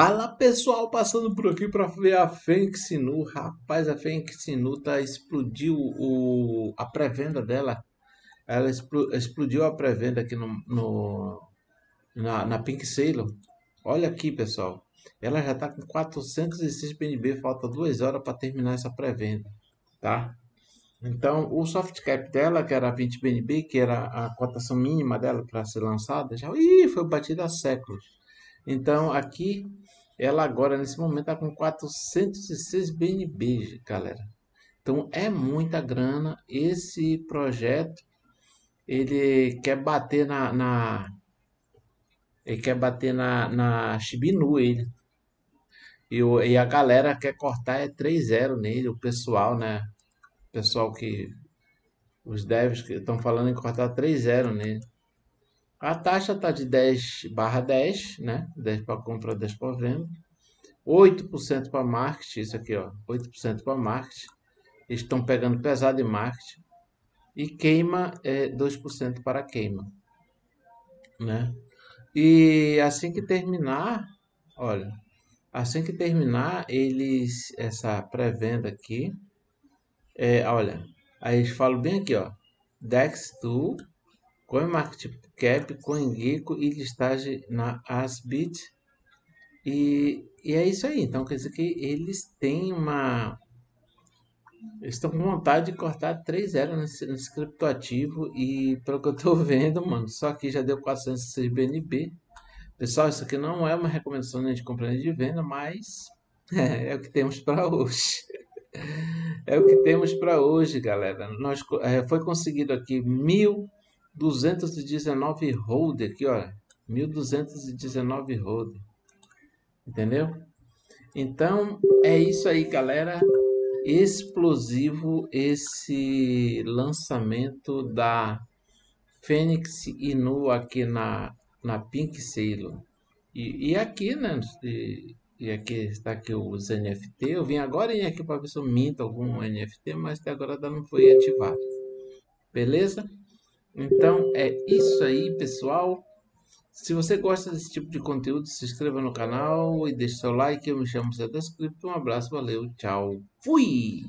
Fala pessoal, passando por aqui para ver a Fênix Nu. Rapaz, a Fênix Nu tá, explodiu o, a pré-venda dela. Ela explodiu a pré-venda aqui no, no, na, na Pink Sailor. Olha aqui pessoal, ela já está com 406 BNB, falta duas horas para terminar essa pré-venda, tá? Então, o soft cap dela, que era 20 BNB, que era a cotação mínima dela para ser lançada, já ih, foi batida há séculos. Então, aqui, ela agora, nesse momento, está com 406 BNB, galera. Então, é muita grana. Esse projeto, ele quer bater na... na ele quer bater na, na Shibinu, ele. E, e a galera quer cortar é 3-0 nele, o pessoal, né? O pessoal que... Os devs que estão falando em cortar 3-0 nele. A taxa está de 10 barra 10, né? 10 para compra, 10 para venda. 8% para marketing, isso aqui, ó. 8% para marketing. Eles estão pegando pesado em marketing. E queima é 2% para queima, né? E assim que terminar, olha, assim que terminar, eles, essa pré-venda aqui, é, olha, aí eles falam bem aqui, ó, Dex2, CoinMarketCap, CoinGecko e listagem na Asbit. E, e é isso aí. Então, quer dizer que eles têm uma... Eles estão com vontade de cortar 3-0 nesse, nesse criptoativo e pelo que eu estou vendo, mano, só que já deu 406 BNB. Pessoal, isso aqui não é uma recomendação nem de compra nem de venda, mas é, é o que temos para hoje. É o que temos para hoje, galera. Nós, é, foi conseguido aqui mil 219 holder aqui, ó. 1219 holder. Entendeu? Então, é isso aí, galera. Explosivo esse lançamento da Fênix Inu aqui na, na Pink Sailor. E, e aqui, né? E, e aqui está aqui os NFT. Eu vim agora em aqui para ver se eu minto algum NFT, mas até agora ainda não foi ativado. Beleza? Então é isso aí, pessoal. Se você gosta desse tipo de conteúdo, se inscreva no canal e deixe seu like. Eu me chamo Zé da Script. Um abraço, valeu, tchau, fui!